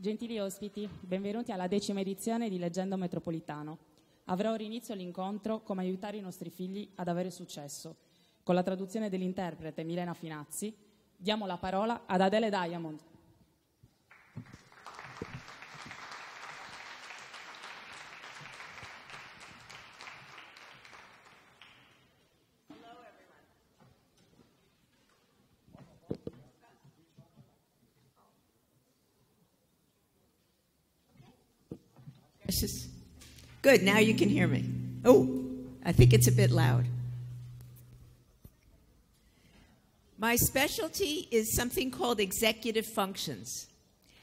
Gentili ospiti, benvenuti alla decima edizione di Leggendo Metropolitano. Avrà ora inizio l'incontro Come aiutare i nostri figli ad avere successo. Con la traduzione dell'interprete Milena Finazzi, diamo la parola ad Adele Diamond. Good, now you can hear me. Oh, I think it's a bit loud. My specialty is something called executive functions.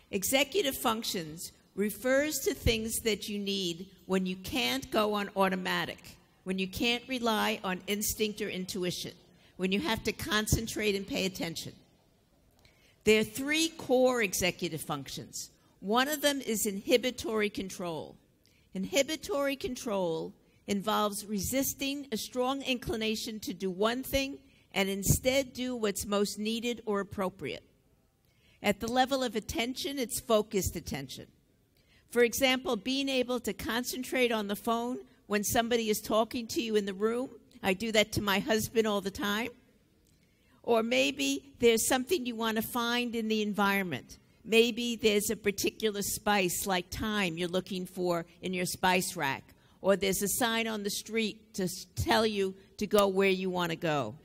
Executive functions refers to things that you need when you can't go on automatic, when you can't rely on instinct or intuition, when you have to concentrate and pay attention. There are three core executive functions. One of them is inhibitory control. Inhibitory control involves resisting a strong inclination to do one thing and instead do what's most needed or appropriate. At the level of attention, it's focused attention. For example, being able to concentrate on the phone when somebody is talking to you in the room. I do that to my husband all the time. Or maybe there's something you want to find in the environment. Maybe there's a particular spice like thyme you're looking for in your spice rack, or there's a sign on the street to tell you to go where you want to go.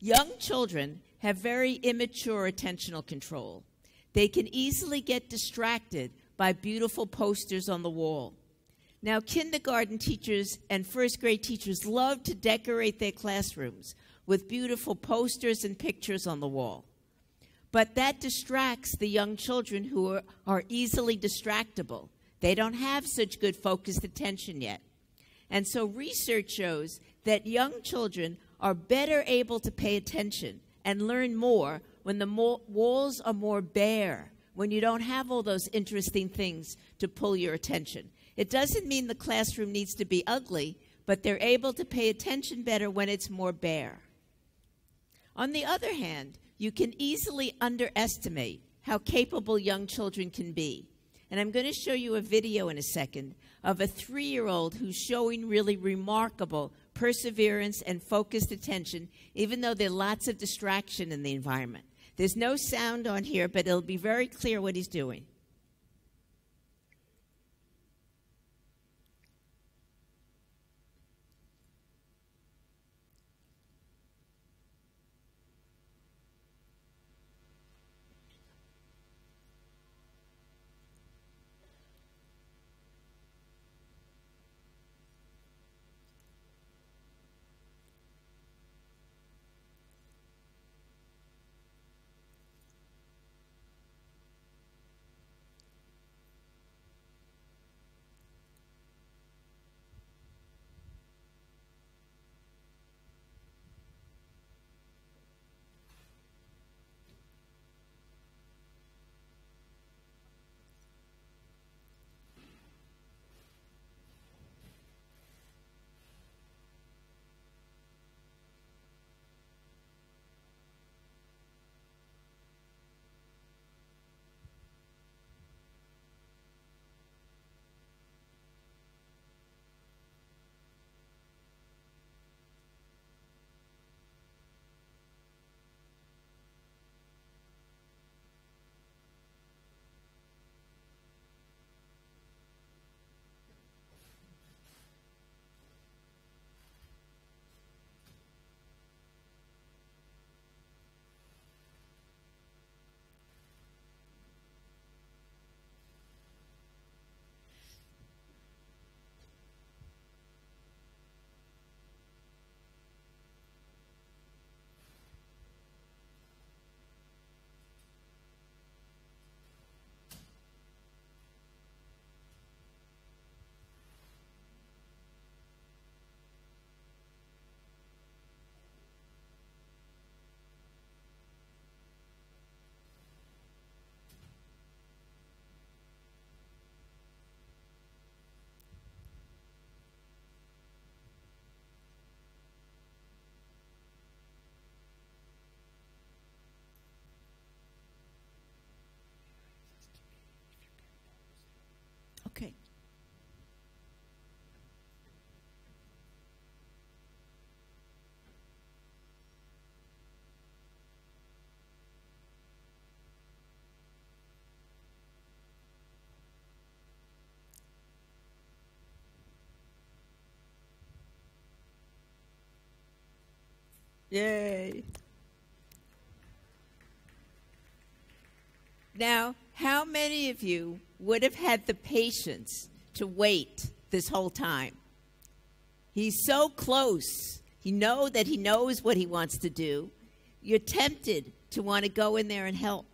Young children have very immature attentional control. They can easily get distracted by beautiful posters on the wall. Now, kindergarten teachers and first grade teachers love to decorate their classrooms with beautiful posters and pictures on the wall. But that distracts the young children who are, are easily distractible. They don't have such good focused attention yet. And so research shows that young children are better able to pay attention and learn more when the walls are more bare, when you don't have all those interesting things to pull your attention. It doesn't mean the classroom needs to be ugly, but they're able to pay attention better when it's more bare. On the other hand, you can easily underestimate how capable young children can be. And I'm going to show you a video in a second of a three year old who's showing really remarkable perseverance and focused attention, even though there are lots of distraction in the environment. There's no sound on here, but it'll be very clear what he's doing. Yay. Now, how many of you would have had the patience to wait this whole time? He's so close. You know that he knows what he wants to do. You're tempted to want to go in there and help.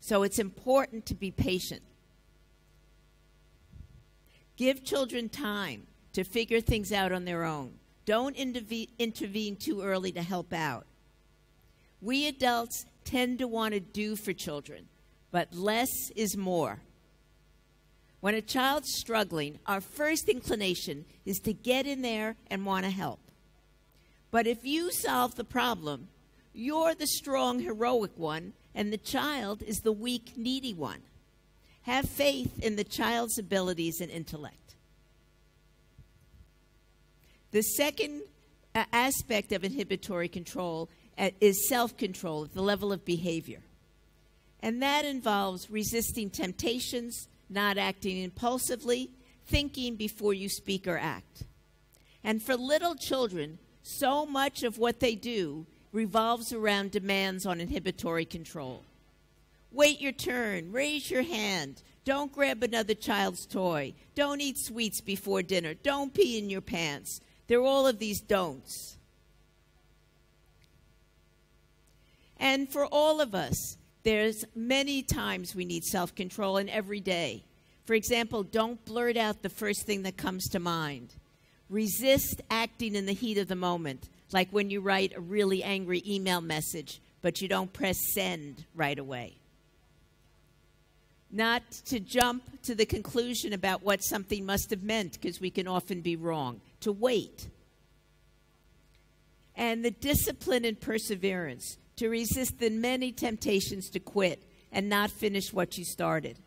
So it's important to be patient. Give children time to figure things out on their own. Don't interve- intervene too early to help out. We adults tend to want to do for children, but less is more. When a child's struggling, our first inclination is to get in there and want to help. But if you solve the problem, you're the strong, heroic one, and the child is the weak, needy one. Have faith in the child's abilities and intellect. The second uh, aspect of inhibitory control uh, is self control the level of behavior. And that involves resisting temptations, not acting impulsively, thinking before you speak or act. And for little children, so much of what they do revolves around demands on inhibitory control. Wait your turn, raise your hand, don't grab another child's toy, don't eat sweets before dinner, don't pee in your pants. There are all of these don'ts. And for all of us, there's many times we need self control, in every day. For example, don't blurt out the first thing that comes to mind. Resist acting in the heat of the moment, like when you write a really angry email message, but you don't press send right away. Not to jump to the conclusion about what something must have meant, because we can often be wrong. To wait. And the discipline and perseverance to resist the many temptations to quit and not finish what you started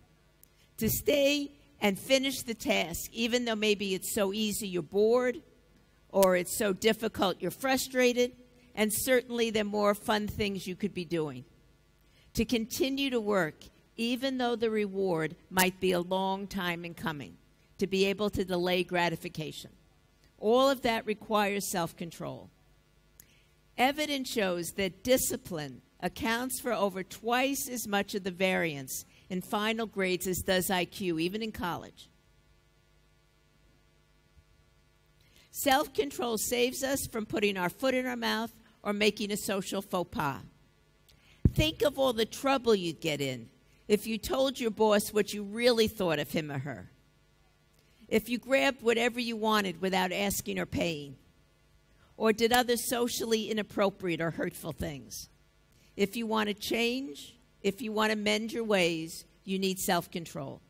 to stay and finish the task, even though maybe it's so easy you're bored or it's so difficult you're frustrated, and certainly there are more fun things you could be doing. To continue to work, even though the reward might be a long time in coming, to be able to delay gratification. All of that requires self control. Evidence shows that discipline accounts for over twice as much of the variance in final grades as does IQ, even in college. Self control saves us from putting our foot in our mouth or making a social faux pas. Think of all the trouble you'd get in if you told your boss what you really thought of him or her. If you grabbed whatever you wanted without asking or paying, or did other socially inappropriate or hurtful things. If you want to change, if you want to mend your ways, you need self control.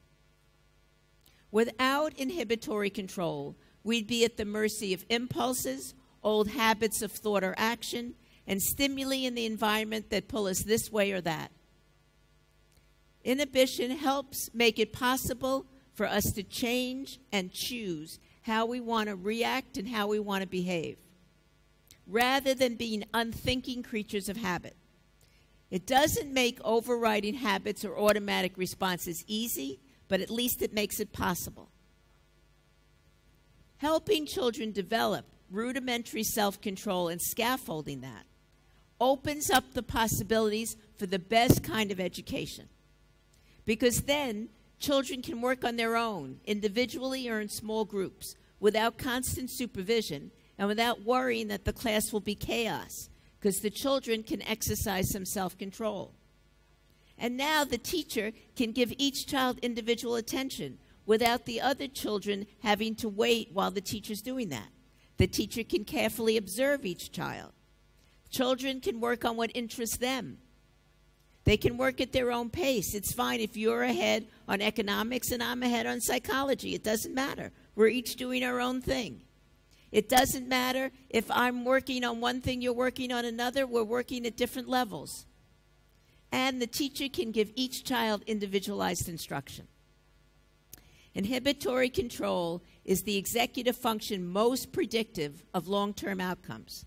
Without inhibitory control, we'd be at the mercy of impulses, old habits of thought or action, and stimuli in the environment that pull us this way or that. Inhibition helps make it possible for us to change and choose how we want to react and how we want to behave, rather than being unthinking creatures of habit. It doesn't make overriding habits or automatic responses easy, but at least it makes it possible. Helping children develop rudimentary self control and scaffolding that opens up the possibilities for the best kind of education. Because then children can work on their own, individually or in small groups, without constant supervision and without worrying that the class will be chaos because the children can exercise some self control. And now the teacher can give each child individual attention without the other children having to wait while the teacher's doing that. The teacher can carefully observe each child. Children can work on what interests them. They can work at their own pace. It's fine if you're ahead on economics and I'm ahead on psychology. It doesn't matter. We're each doing our own thing. It doesn't matter if I'm working on one thing, you're working on another, we're working at different levels. And the teacher can give each child individualized instruction. Inhibitory control is the executive function most predictive of long term outcomes.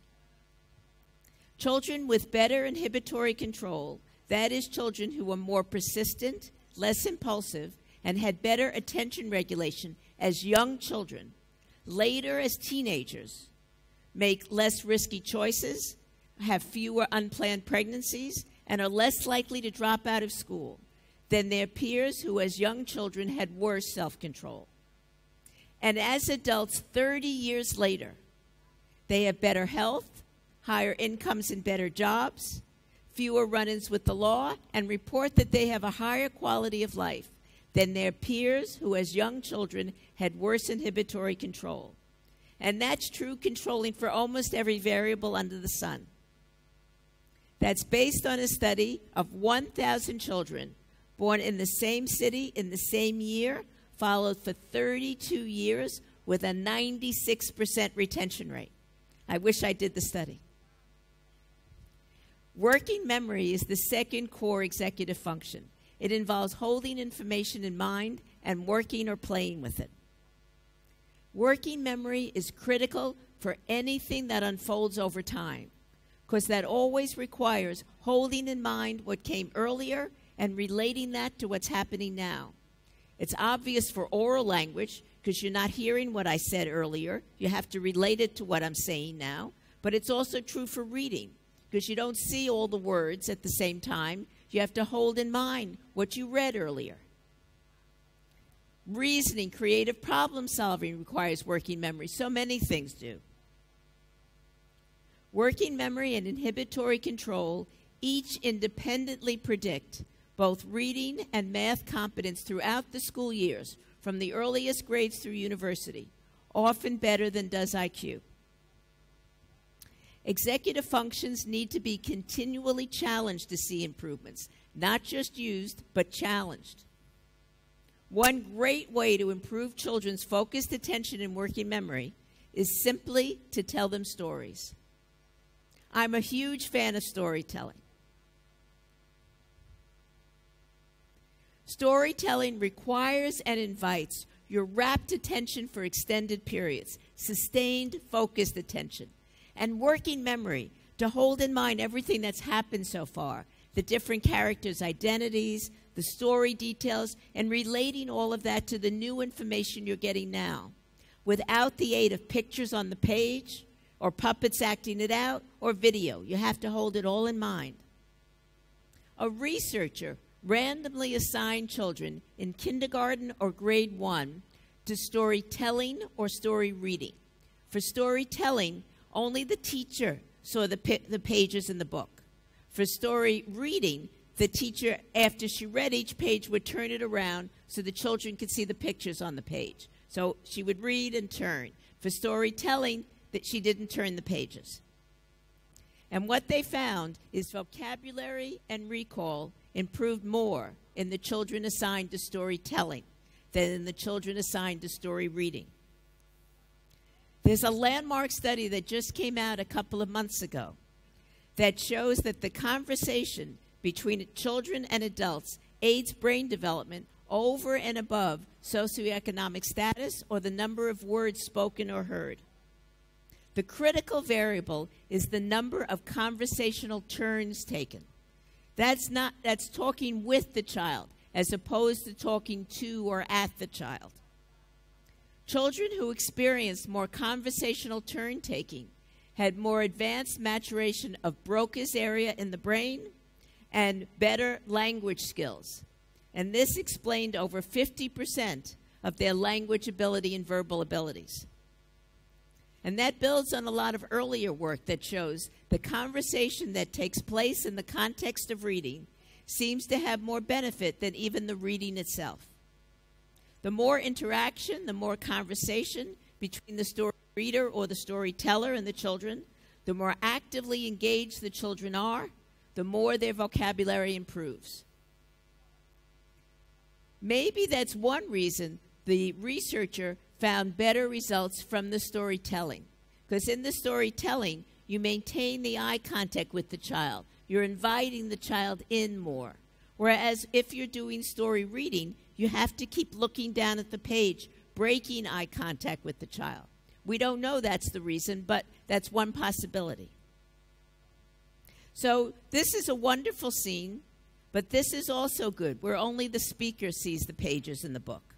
Children with better inhibitory control, that is, children who were more persistent, less impulsive, and had better attention regulation as young children, later as teenagers make less risky choices, have fewer unplanned pregnancies and are less likely to drop out of school than their peers who, as young children, had worse self control. And as adults, 30 years later, they have better health, higher incomes and better jobs, fewer run ins with the law, and report that they have a higher quality of life than their peers who, as young children, had worse inhibitory control. And that's true controlling for almost every variable under the sun. That's based on a study of 1,000 children born in the same city in the same year, followed for 32 years with a 96% retention rate. I wish I did the study. Working memory is the second core executive function. It involves holding information in mind and working or playing with it. Working memory is critical for anything that unfolds over time because that always requires holding in mind what came earlier and relating that to what's happening now. It's obvious for oral language because you're not hearing what I said earlier. You have to relate it to what I'm saying now. But it's also true for reading because you don't see all the words at the same time. You have to hold in mind what you read earlier. Reasoning, creative problem solving requires working memory. So many things do. Working memory and inhibitory control each independently predict both reading and math competence throughout the school years, from the earliest grades through university, often better than does IQ. Executive functions need to be continually challenged to see improvements, not just used, but challenged. One great way to improve children's focused attention and working memory is simply to tell them stories. I'm a huge fan of storytelling. Storytelling requires and invites your rapt attention for extended periods, sustained, focused attention and working memory to hold in mind everything that's happened so far the different characters' identities, the story details, and relating all of that to the new information you're getting now without the aid of pictures on the page or puppets acting it out or video. You have to hold it all in mind. A researcher randomly assigned children in kindergarten or grade one to storytelling or story reading. For storytelling, only the teacher saw the, the pages in the book. For story reading, the teacher, after she read each page, would turn it around so the children could see the pictures on the page. So she would read and turn. For storytelling, that she didn't turn the pages. And what they found is vocabulary and recall improved more in the children assigned to storytelling than in the children assigned to story reading. There's a landmark study that just came out a couple of months ago that shows that the conversation between children and adults aids brain development over and above socioeconomic status or the number of words spoken or heard. The critical variable is the number of conversational turns taken. That's not that's talking with the child as opposed to talking to or at the child. Children who experienced more conversational turn taking had more advanced maturation of Broca's area in the brain and better language skills. And this explained over 50% of their language ability and verbal abilities. And that builds on a lot of earlier work that shows the conversation that takes place in the context of reading seems to have more benefit than even the reading itself. The more interaction, the more conversation between the story reader or the storyteller and the children, the more actively engaged the children are, the more their vocabulary improves. Maybe that's one reason the researcher found better results from the storytelling. Because in the storytelling, you maintain the eye contact with the child. You're inviting the child in more. Whereas if you're doing story reading, you have to keep looking down at the page, breaking eye contact with the child. We don't know that's the reason, but that's one possibility. So, this is a wonderful scene, but this is also good, where only the speaker sees the pages in the book.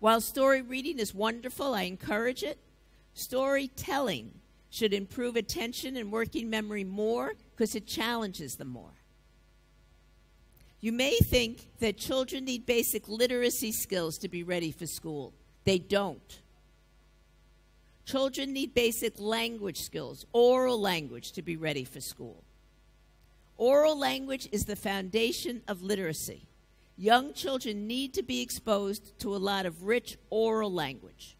While story reading is wonderful, I encourage it, storytelling should improve attention and working memory more because it challenges them more. You may think that children need basic literacy skills to be ready for school. They don't. Children need basic language skills, oral language, to be ready for school. Oral language is the foundation of literacy. Young children need to be exposed to a lot of rich oral language.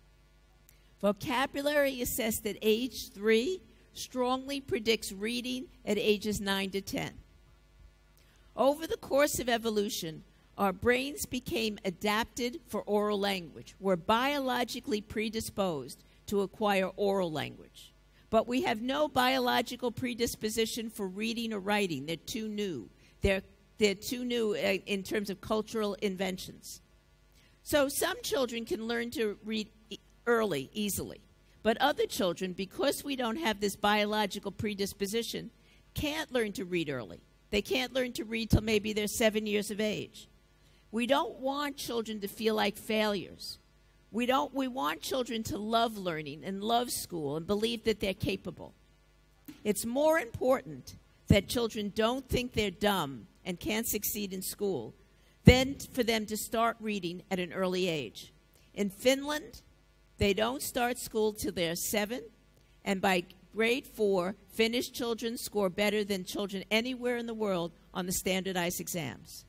Vocabulary assessed at age three strongly predicts reading at ages 9 to 10. Over the course of evolution, our brains became adapted for oral language. We're biologically predisposed to acquire oral language. But we have no biological predisposition for reading or writing. They're too new. They're, they're too new uh, in terms of cultural inventions. So some children can learn to read early, easily. But other children, because we don't have this biological predisposition, can't learn to read early. They can't learn to read till maybe they're seven years of age. We don't want children to feel like failures. We don't we want children to love learning and love school and believe that they're capable. It's more important that children don't think they're dumb and can't succeed in school than for them to start reading at an early age. In Finland, they don't start school till they're 7 and by grade 4, Finnish children score better than children anywhere in the world on the standardized exams.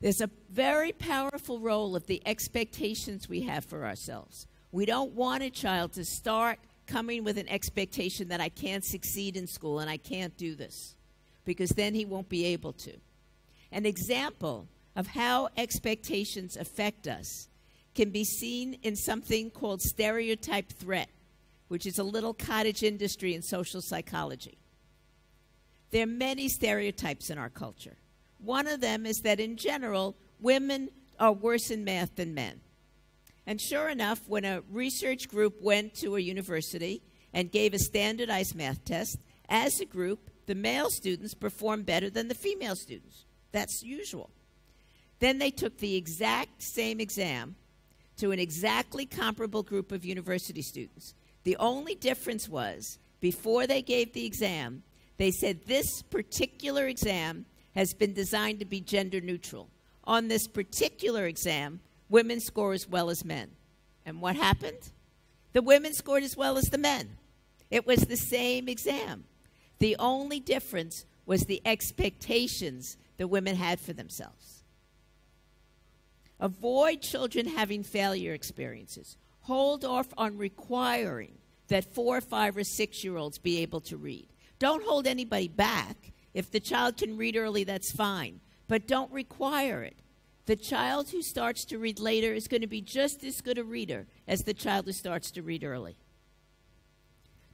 There's a very powerful role of the expectations we have for ourselves. We don't want a child to start coming with an expectation that I can't succeed in school and I can't do this, because then he won't be able to. An example of how expectations affect us can be seen in something called stereotype threat, which is a little cottage industry in social psychology. There are many stereotypes in our culture. One of them is that in general, women are worse in math than men. And sure enough, when a research group went to a university and gave a standardized math test, as a group, the male students performed better than the female students. That's usual. Then they took the exact same exam to an exactly comparable group of university students. The only difference was before they gave the exam, they said this particular exam has been designed to be gender neutral. On this particular exam, women score as well as men. And what happened? The women scored as well as the men. It was the same exam. The only difference was the expectations the women had for themselves. Avoid children having failure experiences. Hold off on requiring that four, five, or six year olds be able to read. Don't hold anybody back. If the child can read early, that's fine, but don't require it. The child who starts to read later is going to be just as good a reader as the child who starts to read early.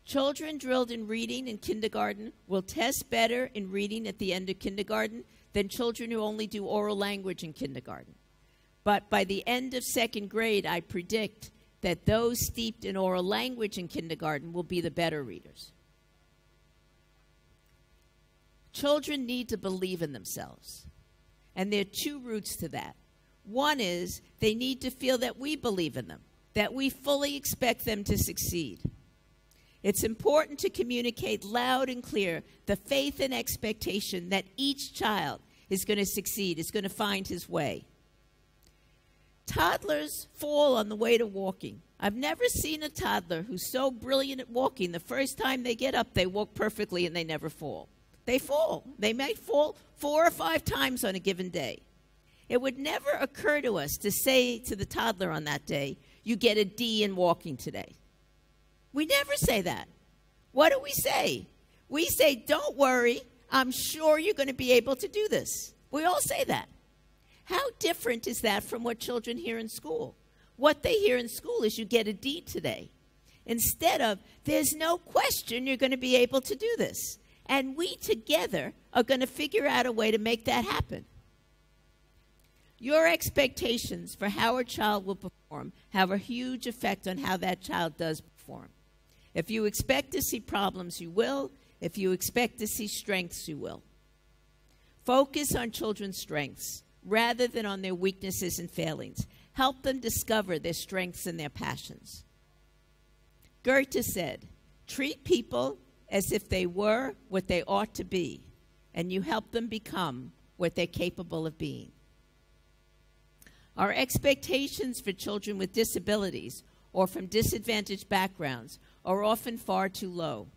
Children drilled in reading in kindergarten will test better in reading at the end of kindergarten than children who only do oral language in kindergarten. But by the end of second grade, I predict that those steeped in oral language in kindergarten will be the better readers. Children need to believe in themselves. And there are two roots to that. One is they need to feel that we believe in them, that we fully expect them to succeed. It's important to communicate loud and clear the faith and expectation that each child is going to succeed, is going to find his way. Toddlers fall on the way to walking. I've never seen a toddler who's so brilliant at walking. The first time they get up, they walk perfectly and they never fall. They fall. They may fall four or five times on a given day. It would never occur to us to say to the toddler on that day, You get a D in walking today. We never say that. What do we say? We say, Don't worry, I'm sure you're going to be able to do this. We all say that. How different is that from what children hear in school? What they hear in school is you get a D today. Instead of, there's no question you're going to be able to do this. And we together are going to figure out a way to make that happen. Your expectations for how a child will perform have a huge effect on how that child does perform. If you expect to see problems, you will. If you expect to see strengths, you will. Focus on children's strengths rather than on their weaknesses and failings. Help them discover their strengths and their passions. Goethe said, treat people as if they were what they ought to be, and you help them become what they're capable of being. Our expectations for children with disabilities or from disadvantaged backgrounds are often far too low.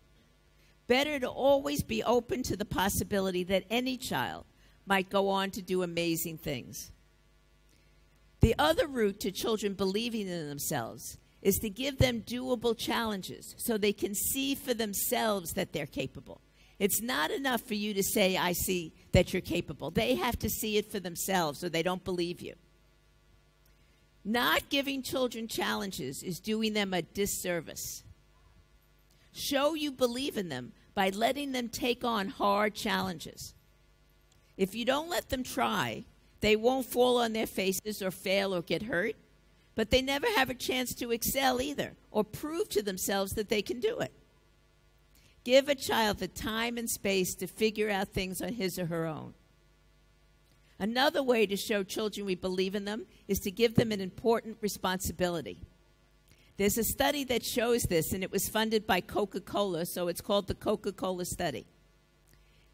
Better to always be open to the possibility that any child might go on to do amazing things. The other route to children believing in themselves is to give them doable challenges so they can see for themselves that they're capable. It's not enough for you to say, I see that you're capable. They have to see it for themselves or they don't believe you. Not giving children challenges is doing them a disservice. Show you believe in them by letting them take on hard challenges. If you don't let them try, they won't fall on their faces or fail or get hurt, but they never have a chance to excel either or prove to themselves that they can do it. Give a child the time and space to figure out things on his or her own. Another way to show children we believe in them is to give them an important responsibility. There's a study that shows this, and it was funded by Coca Cola, so it's called the Coca Cola Study.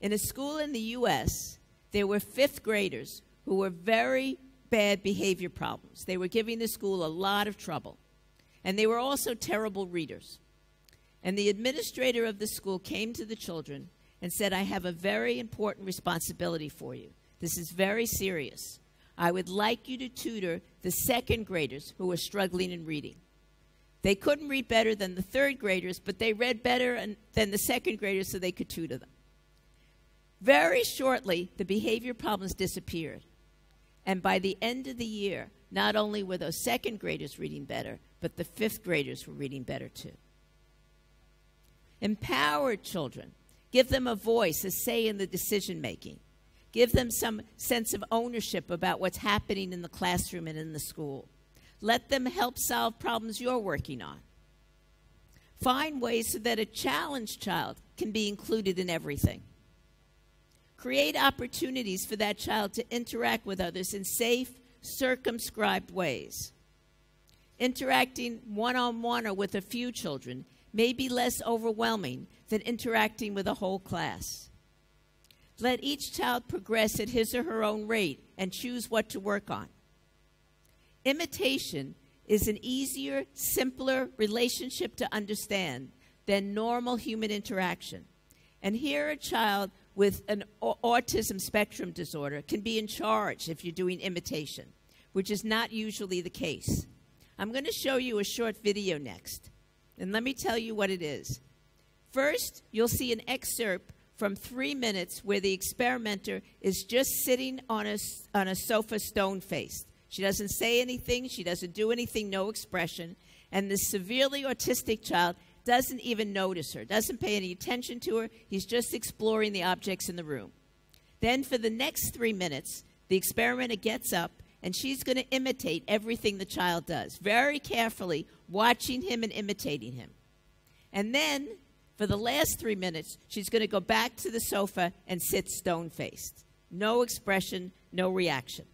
In a school in the U.S., there were fifth graders who were very bad behavior problems. They were giving the school a lot of trouble. And they were also terrible readers. And the administrator of the school came to the children and said, I have a very important responsibility for you. This is very serious. I would like you to tutor the second graders who are struggling in reading. They couldn't read better than the third graders, but they read better than the second graders, so they could tutor them. Very shortly, the behavior problems disappeared. And by the end of the year, not only were those second graders reading better, but the fifth graders were reading better too. Empower children. Give them a voice, a say in the decision making. Give them some sense of ownership about what's happening in the classroom and in the school. Let them help solve problems you're working on. Find ways so that a challenged child can be included in everything. Create opportunities for that child to interact with others in safe, circumscribed ways. Interacting one on one or with a few children may be less overwhelming than interacting with a whole class. Let each child progress at his or her own rate and choose what to work on. Imitation is an easier, simpler relationship to understand than normal human interaction. And here, a child with an autism spectrum disorder can be in charge if you're doing imitation, which is not usually the case. I'm going to show you a short video next, and let me tell you what it is. First, you'll see an excerpt from three minutes where the experimenter is just sitting on a, on a sofa stone faced. She doesn't say anything, she doesn't do anything, no expression. And the severely autistic child doesn't even notice her, doesn't pay any attention to her. He's just exploring the objects in the room. Then, for the next three minutes, the experimenter gets up and she's going to imitate everything the child does, very carefully, watching him and imitating him. And then for the last three minutes, she's going to go back to the sofa and sit stone faced. No expression, no reaction.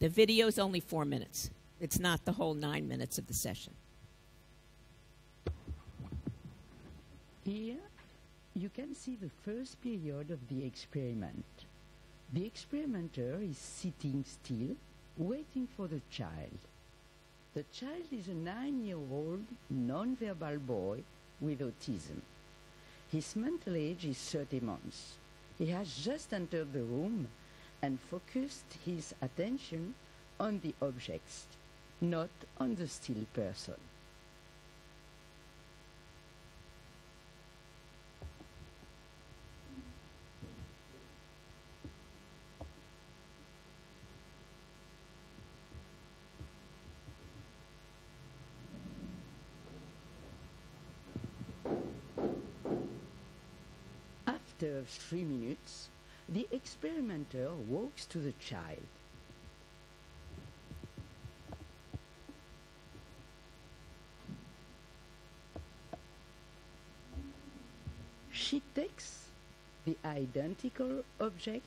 The video is only four minutes. It's not the whole nine minutes of the session. Here you can see the first period of the experiment. The experimenter is sitting still, waiting for the child. The child is a nine-year-old non-verbal boy with autism. His mental age is 30 months. He has just entered the room and focused his attention on the objects, not on the still person. After three minutes, the experimenter walks to the child. She takes the identical object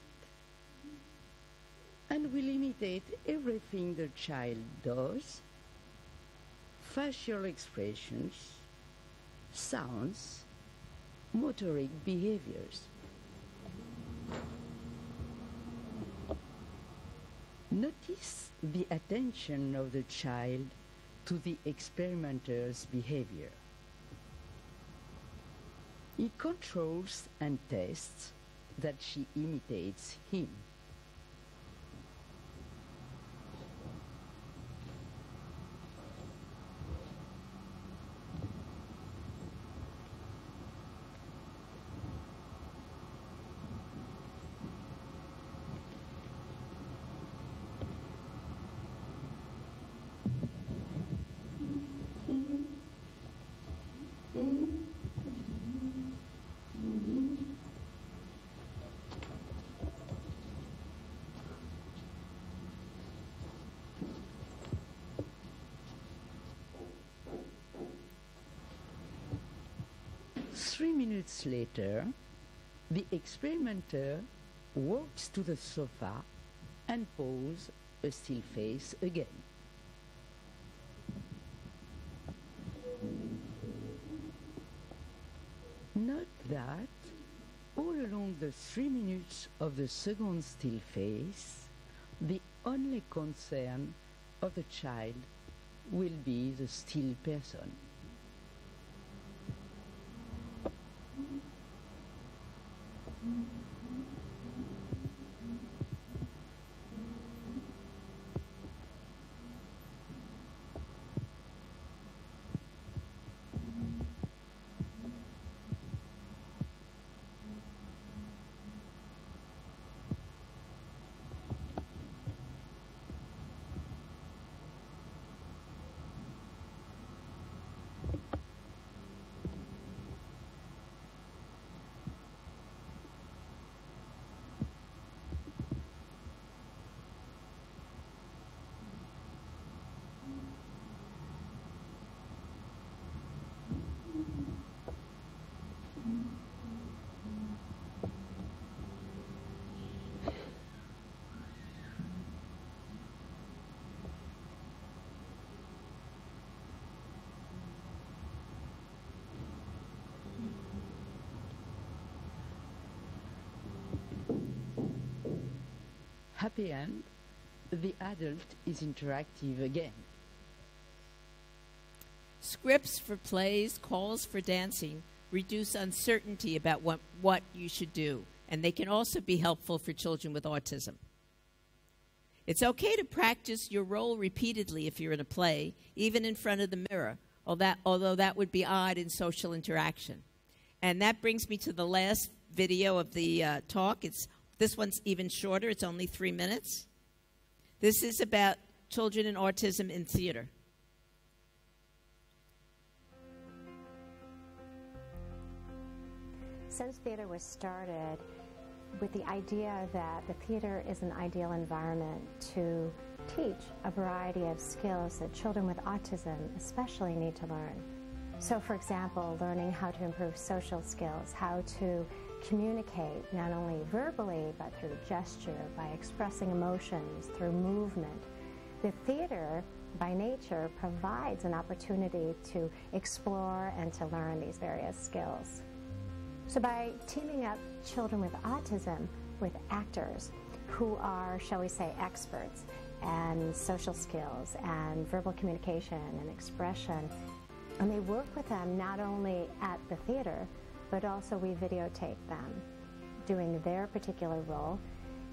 and will imitate everything the child does facial expressions, sounds, motoric behaviors. Notice the attention of the child to the experimenter's behavior. He controls and tests that she imitates him. Three minutes later, the experimenter walks to the sofa and poses a still face again. Note that all along the three minutes of the second still face, the only concern of the child will be the still person. Happy end, the adult is interactive again. Scripts for plays, calls for dancing reduce uncertainty about what, what you should do, and they can also be helpful for children with autism. It's okay to practice your role repeatedly if you're in a play, even in front of the mirror, although that, although that would be odd in social interaction. And that brings me to the last video of the uh, talk. It's, this one's even shorter, it's only three minutes. This is about children and autism in theater. Sense theater was started with the idea that the theater is an ideal environment to teach a variety of skills that children with autism especially need to learn. So, for example, learning how to improve social skills, how to communicate not only verbally but through gesture, by expressing emotions, through movement. The theater, by nature, provides an opportunity to explore and to learn these various skills. So, by teaming up children with autism with actors who are, shall we say, experts and social skills and verbal communication and expression, and they work with them not only at the theater, but also we videotape them doing their particular role,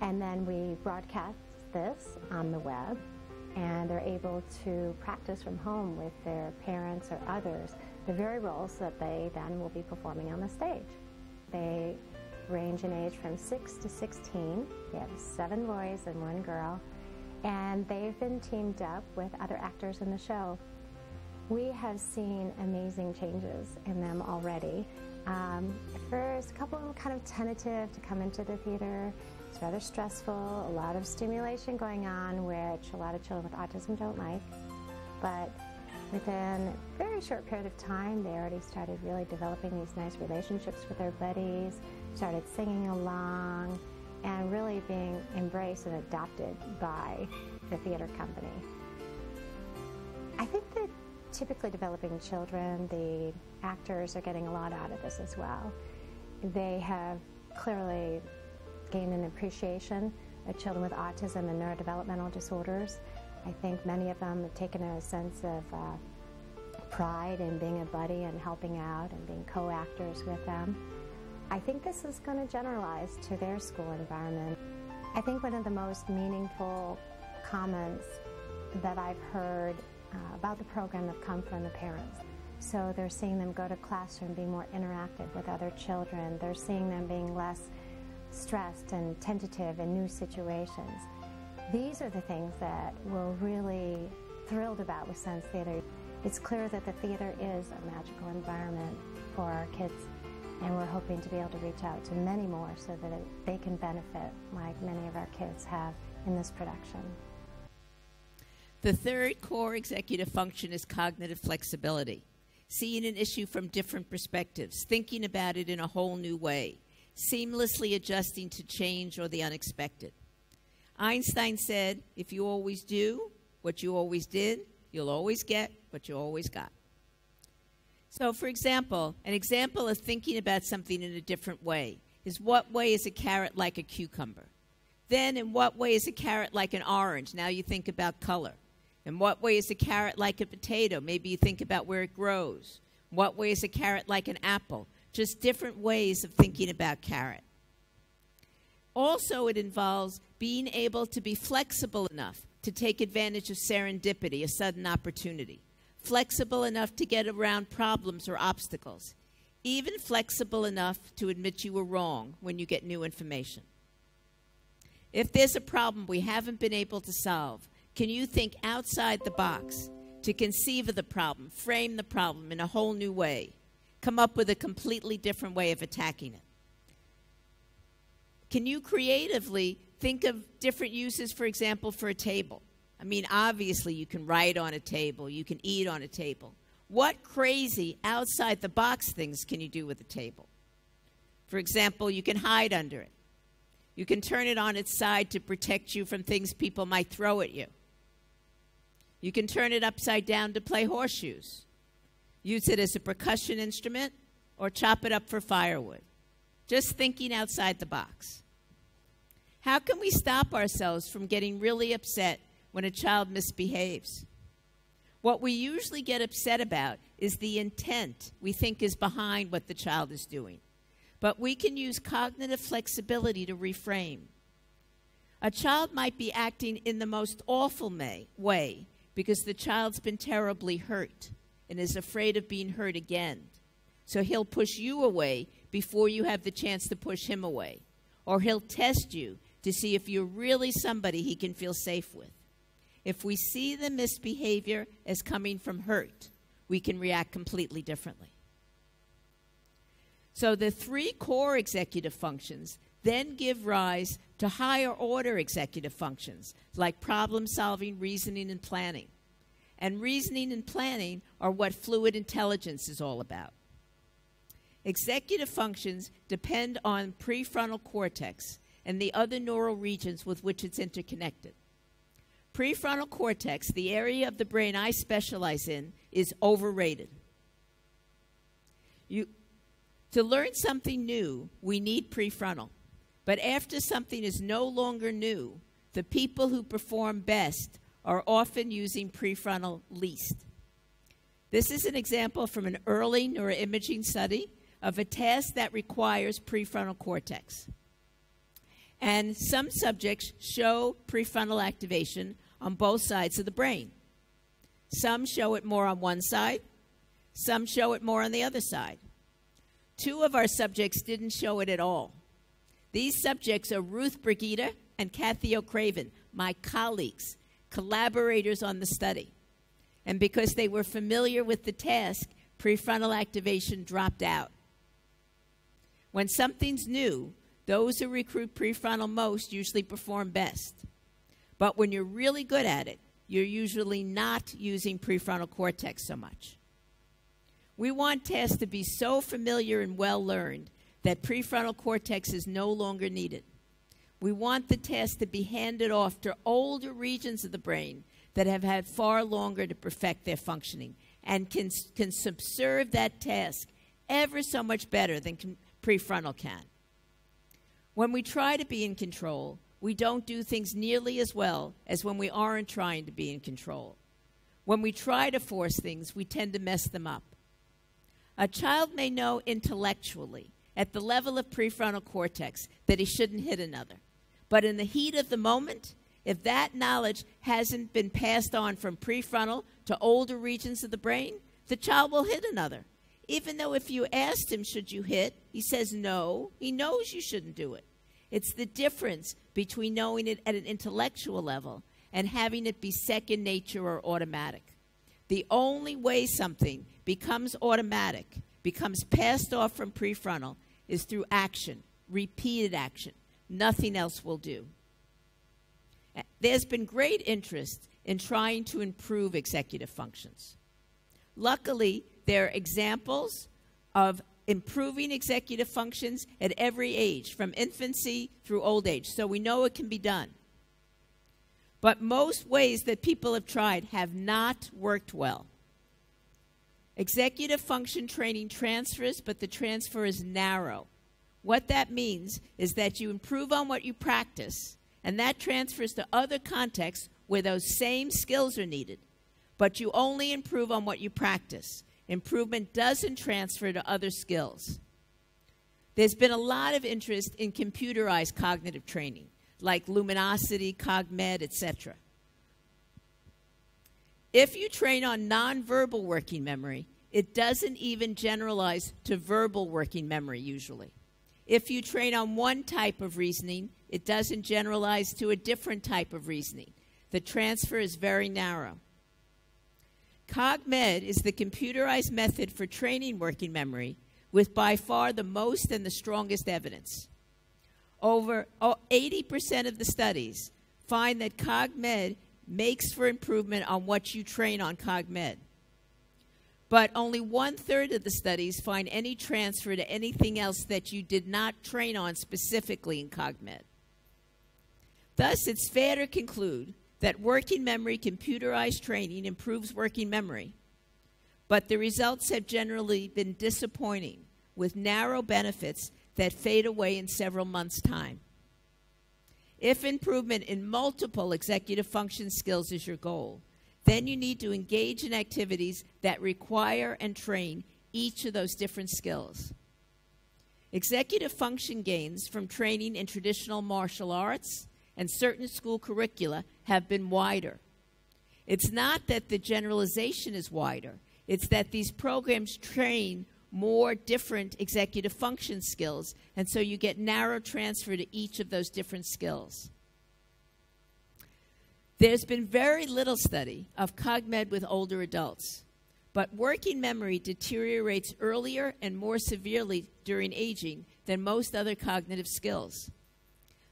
and then we broadcast this on the web, and they're able to practice from home with their parents or others the very roles that they then will be performing on the stage. They range in age from 6 to 16. We have seven boys and one girl, and they've been teamed up with other actors in the show. We have seen amazing changes in them already. Um, first, a couple of them kind of tentative to come into the theater. It's rather stressful, a lot of stimulation going on, which a lot of children with autism don't like. But Within a very short period of time, they already started really developing these nice relationships with their buddies, started singing along, and really being embraced and adopted by the theater company. I think typically developing children, the actors are getting a lot out of this as well. They have clearly gained an appreciation of children with autism and neurodevelopmental disorders. I think many of them have taken a sense of uh, pride in being a buddy and helping out and being co-actors with them. I think this is going to generalize to their school environment. I think one of the most meaningful comments that I've heard uh, about the program have come from the parents. So they're seeing them go to classroom, be more interactive with other children. They're seeing them being less stressed and tentative in new situations. These are the things that we're really thrilled about with Sense Theater. It's clear that the theater is a magical environment for our kids and we're hoping to be able to reach out to many more so that they can benefit like many of our kids have in this production. The third core executive function is cognitive flexibility, seeing an issue from different perspectives, thinking about it in a whole new way, seamlessly adjusting to change or the unexpected. Einstein said, if you always do what you always did, you'll always get what you always got. So, for example, an example of thinking about something in a different way is what way is a carrot like a cucumber? Then, in what way is a carrot like an orange? Now you think about color. In what way is a carrot like a potato? Maybe you think about where it grows. What way is a carrot like an apple? Just different ways of thinking about carrot. Also, it involves being able to be flexible enough to take advantage of serendipity, a sudden opportunity flexible enough to get around problems or obstacles, even flexible enough to admit you were wrong when you get new information. If there's a problem we haven't been able to solve, can you think outside the box to conceive of the problem, frame the problem in a whole new way, come up with a completely different way of attacking it? Can you creatively think of different uses, for example, for a table? I mean, obviously, you can write on a table, you can eat on a table. What crazy outside the box things can you do with a table? For example, you can hide under it. You can turn it on its side to protect you from things people might throw at you. You can turn it upside down to play horseshoes. Use it as a percussion instrument or chop it up for firewood. Just thinking outside the box. How can we stop ourselves from getting really upset when a child misbehaves. What we usually get upset about is the intent we think is behind what the child is doing. But we can use cognitive flexibility to reframe. A child might be acting in the most awful may, way because the child's been terribly hurt and is afraid of being hurt again. So he'll push you away before you have the chance to push him away. Or he'll test you to see if you're really somebody he can feel safe with. If we see the misbehavior as coming from hurt, we can react completely differently. So the three core executive functions then give rise to higher order executive functions like problem solving, reasoning, and planning. And reasoning and planning are what fluid intelligence is all about. Executive functions depend on prefrontal cortex and the other neural regions with which it's interconnected. Prefrontal cortex, the area of the brain I specialize in, is overrated. You, to learn something new, we need prefrontal. But after something is no longer new, the people who perform best are often using prefrontal least. This is an example from an early neuroimaging study of a task that requires prefrontal cortex. And some subjects show prefrontal activation on both sides of the brain. Some show it more on one side, some show it more on the other side. Two of our subjects didn't show it at all. These subjects are Ruth Brigida and Kathy O'Craven, my colleagues, collaborators on the study. And because they were familiar with the task, prefrontal activation dropped out. When something's new, those who recruit prefrontal most usually perform best. But when you're really good at it, you're usually not using prefrontal cortex so much. We want tasks to be so familiar and well learned that prefrontal cortex is no longer needed. We want the task to be handed off to older regions of the brain that have had far longer to perfect their functioning and can, can subserve that task ever so much better than can, prefrontal can. When we try to be in control, we don't do things nearly as well as when we aren't trying to be in control. When we try to force things, we tend to mess them up. A child may know intellectually, at the level of prefrontal cortex, that he shouldn't hit another. But in the heat of the moment, if that knowledge hasn't been passed on from prefrontal to older regions of the brain, the child will hit another. Even though if you asked him, should you hit, he says no, he knows you shouldn't do it. It's the difference between knowing it at an intellectual level and having it be second nature or automatic. The only way something becomes automatic, becomes passed off from prefrontal, is through action, repeated action. Nothing else will do. There's been great interest in trying to improve executive functions. Luckily, there are examples of improving executive functions at every age, from infancy through old age. So we know it can be done. But most ways that people have tried have not worked well. Executive function training transfers, but the transfer is narrow. What that means is that you improve on what you practice, and that transfers to other contexts where those same skills are needed, but you only improve on what you practice. Improvement doesn't transfer to other skills. There's been a lot of interest in computerized cognitive training, like Lumosity, CogMed, etc. If you train on nonverbal working memory, it doesn't even generalize to verbal working memory usually. If you train on one type of reasoning, it doesn't generalize to a different type of reasoning. The transfer is very narrow. CogMed is the computerized method for training working memory with by far the most and the strongest evidence. Over 80% of the studies find that CogMed makes for improvement on what you train on CogMed. But only one third of the studies find any transfer to anything else that you did not train on specifically in CogMed. Thus, it's fair to conclude that working memory computerized training improves working memory, but the results have generally been disappointing with narrow benefits that fade away in several months' time. If improvement in multiple executive function skills is your goal, then you need to engage in activities that require and train each of those different skills. Executive function gains from training in traditional martial arts and certain school curricula have been wider. It's not that the generalization is wider, it's that these programs train more different executive function skills, and so you get narrow transfer to each of those different skills. There's been very little study of CogMed with older adults, but working memory deteriorates earlier and more severely during aging than most other cognitive skills.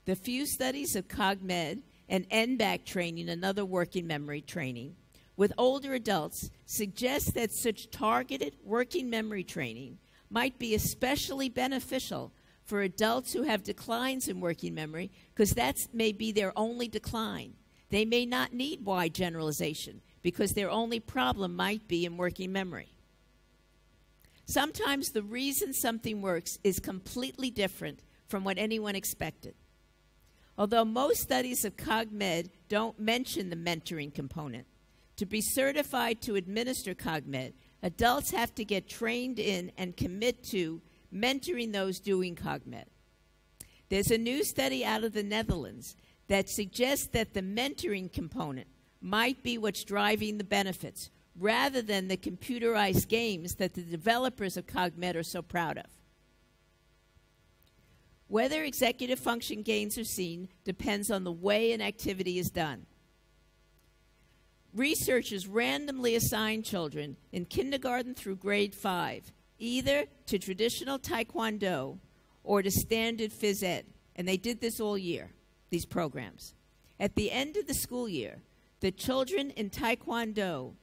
The few studies of CogMed and N-back training, another working memory training, with older adults suggest that such targeted working memory training might be especially beneficial for adults who have declines in working memory because that may be their only decline. They may not need wide generalization because their only problem might be in working memory. Sometimes the reason something works is completely different from what anyone expected. Although most studies of CogMed don't mention the mentoring component, to be certified to administer CogMed, adults have to get trained in and commit to mentoring those doing CogMed. There's a new study out of the Netherlands that suggests that the mentoring component might be what's driving the benefits rather than the computerized games that the developers of CogMed are so proud of. Whether executive function gains are seen depends on the way an activity is done. Researchers randomly assign children in kindergarten through grade 5 either to traditional taekwondo or to standard phys ed, and they did this all year, these programs. At the end of the school year, the children in Taekwondo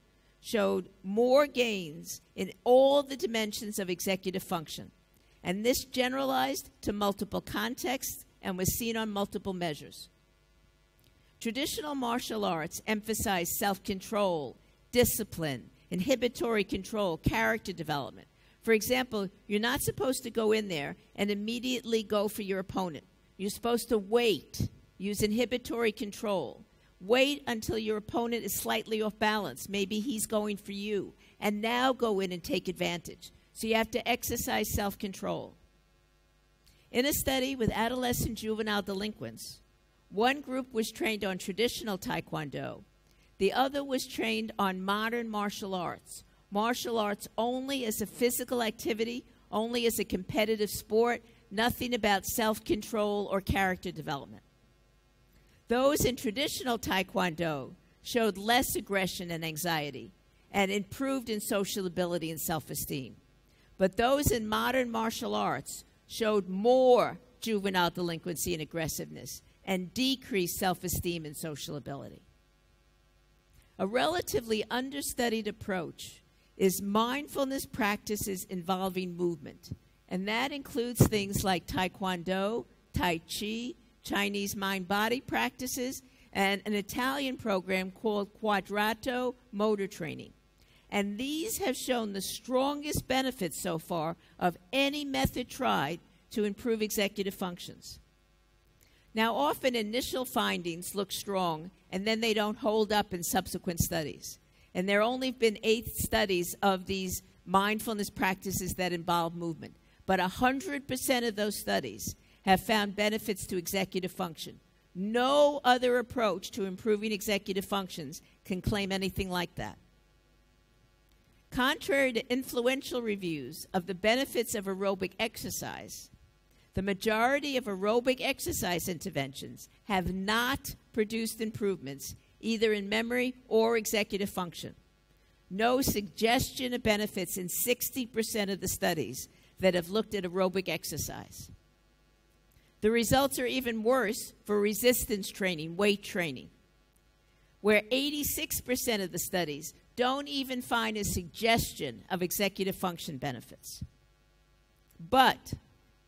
showed more gains in all the dimensions of executive function. And this generalized to multiple contexts and was seen on multiple measures. Traditional martial arts emphasize self control, discipline, inhibitory control, character development. For example, you're not supposed to go in there and immediately go for your opponent. You're supposed to wait, use inhibitory control. Wait until your opponent is slightly off balance. Maybe he's going for you. And now go in and take advantage. So you have to exercise self control. In a study with adolescent juvenile delinquents, one group was trained on traditional Taekwondo, the other was trained on modern martial arts. Martial arts only as a physical activity, only as a competitive sport, nothing about self control or character development. Those in traditional Taekwondo showed less aggression and anxiety and improved in social ability and self esteem. But those in modern martial arts showed more juvenile delinquency and aggressiveness and decreased self esteem and social ability. A relatively understudied approach is mindfulness practices involving movement, and that includes things like Taekwondo, Tai Chi, Chinese mind body practices, and an Italian program called Quadrato Motor Training. And these have shown the strongest benefits so far of any method tried to improve executive functions. Now, often initial findings look strong and then they don't hold up in subsequent studies. And there have only been eight studies of these mindfulness practices that involve movement. But 100% of those studies have found benefits to executive function. No other approach to improving executive functions can claim anything like that. Contrary to influential reviews of the benefits of aerobic exercise, the majority of aerobic exercise interventions have not produced improvements either in memory or executive function. No suggestion of benefits in 60% of the studies that have looked at aerobic exercise. The results are even worse for resistance training, weight training, where 86% of the studies don't even find a suggestion of executive function benefits. But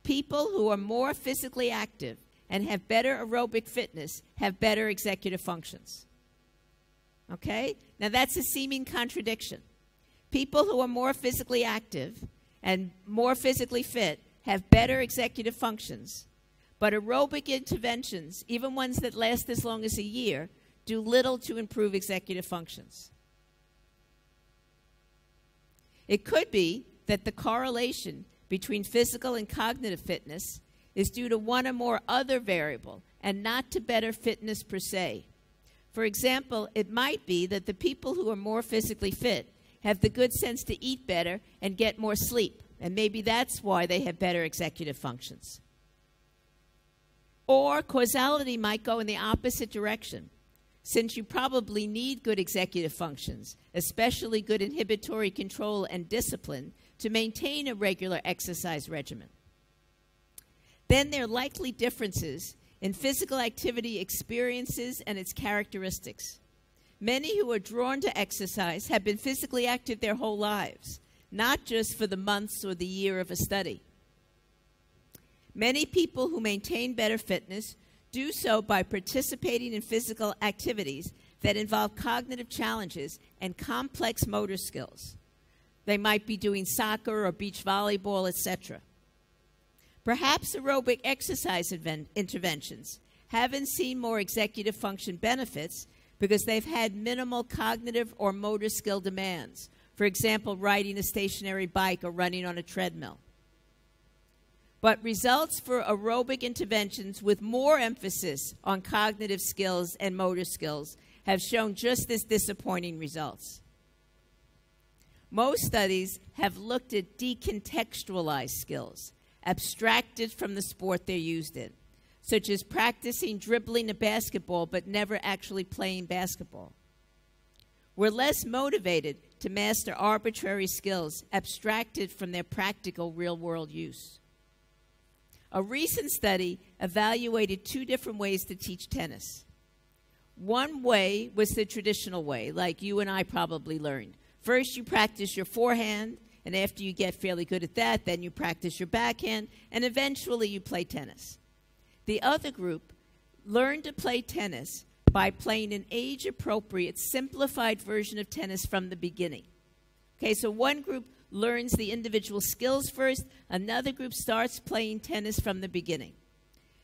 people who are more physically active and have better aerobic fitness have better executive functions. Okay? Now that's a seeming contradiction. People who are more physically active and more physically fit have better executive functions. But aerobic interventions, even ones that last as long as a year, do little to improve executive functions. It could be that the correlation between physical and cognitive fitness is due to one or more other variable and not to better fitness per se. For example, it might be that the people who are more physically fit have the good sense to eat better and get more sleep, and maybe that's why they have better executive functions. Or causality might go in the opposite direction, since you probably need good executive functions, especially good inhibitory control and discipline, to maintain a regular exercise regimen. Then there are likely differences in physical activity experiences and its characteristics. Many who are drawn to exercise have been physically active their whole lives, not just for the months or the year of a study. Many people who maintain better fitness do so by participating in physical activities that involve cognitive challenges and complex motor skills. They might be doing soccer or beach volleyball, etc. Perhaps aerobic exercise interventions haven't seen more executive function benefits because they've had minimal cognitive or motor skill demands. For example, riding a stationary bike or running on a treadmill. But results for aerobic interventions with more emphasis on cognitive skills and motor skills have shown just as disappointing results. Most studies have looked at decontextualized skills, abstracted from the sport they're used in, such as practicing dribbling a basketball but never actually playing basketball. We're less motivated to master arbitrary skills abstracted from their practical real world use. A recent study evaluated two different ways to teach tennis. One way was the traditional way, like you and I probably learned. First, you practice your forehand, and after you get fairly good at that, then you practice your backhand, and eventually you play tennis. The other group learned to play tennis by playing an age appropriate, simplified version of tennis from the beginning. Okay, so one group learns the individual skills first, another group starts playing tennis from the beginning.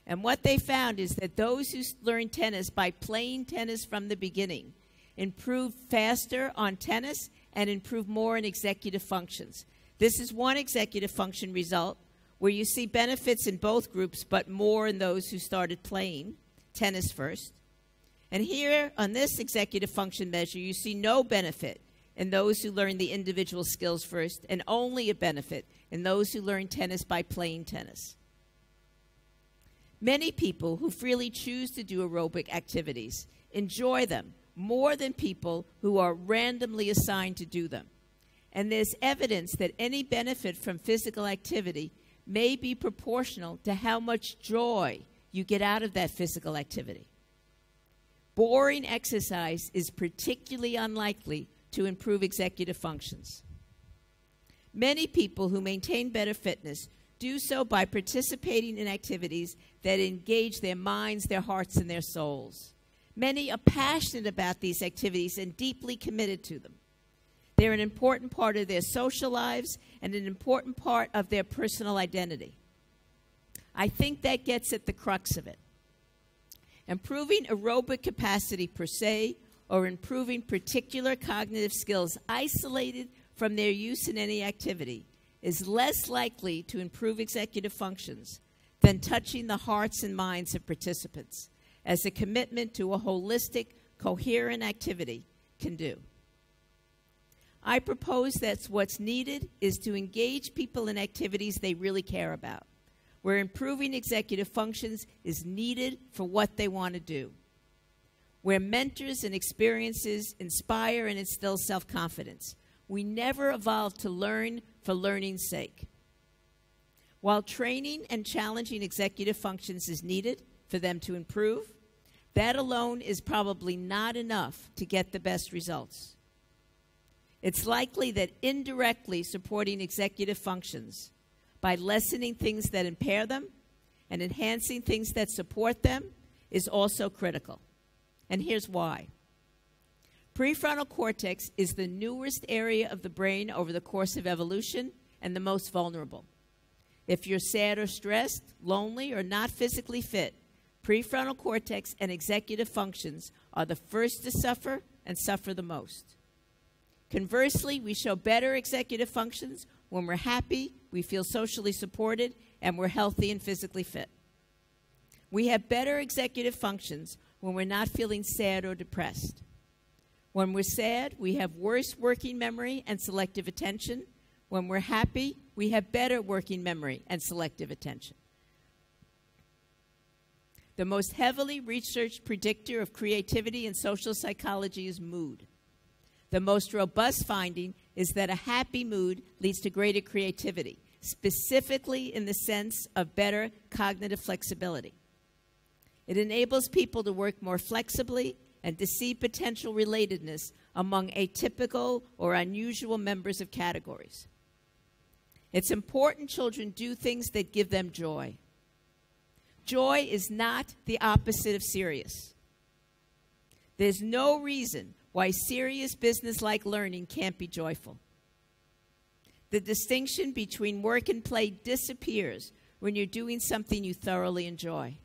And what they found is that those who learn tennis by playing tennis from the beginning improve faster on tennis and improve more in executive functions. This is one executive function result where you see benefits in both groups, but more in those who started playing tennis first. And here on this executive function measure, you see no benefit in those who learn the individual skills first, and only a benefit in those who learn tennis by playing tennis. Many people who freely choose to do aerobic activities enjoy them more than people who are randomly assigned to do them. And there's evidence that any benefit from physical activity may be proportional to how much joy you get out of that physical activity. Boring exercise is particularly unlikely to improve executive functions. Many people who maintain better fitness do so by participating in activities that engage their minds, their hearts, and their souls. Many are passionate about these activities and deeply committed to them. They're an important part of their social lives and an important part of their personal identity. I think that gets at the crux of it. Improving aerobic capacity per se or improving particular cognitive skills isolated from their use in any activity is less likely to improve executive functions than touching the hearts and minds of participants as a commitment to a holistic, coherent activity can do. I propose that what's needed is to engage people in activities they really care about, where improving executive functions is needed for what they want to do, where mentors and experiences inspire and instill self confidence. We never evolve to learn for learning's sake. While training and challenging executive functions is needed for them to improve, that alone is probably not enough to get the best results. It's likely that indirectly supporting executive functions by lessening things that impair them and enhancing things that support them is also critical. And here's why. Prefrontal cortex is the newest area of the brain over the course of evolution and the most vulnerable. If you're sad or stressed, lonely, or not physically fit, Prefrontal cortex and executive functions are the first to suffer and suffer the most. Conversely, we show better executive functions when we're happy, we feel socially supported, and we're healthy and physically fit. We have better executive functions when we're not feeling sad or depressed. When we're sad, we have worse working memory and selective attention. When we're happy, we have better working memory and selective attention. The most heavily researched predictor of creativity in social psychology is mood. The most robust finding is that a happy mood leads to greater creativity, specifically in the sense of better cognitive flexibility. It enables people to work more flexibly and to see potential relatedness among atypical or unusual members of categories. It's important children do things that give them joy. Joy is not the opposite of serious. There's no reason why serious business like learning can't be joyful. The distinction between work and play disappears when you're doing something you thoroughly enjoy.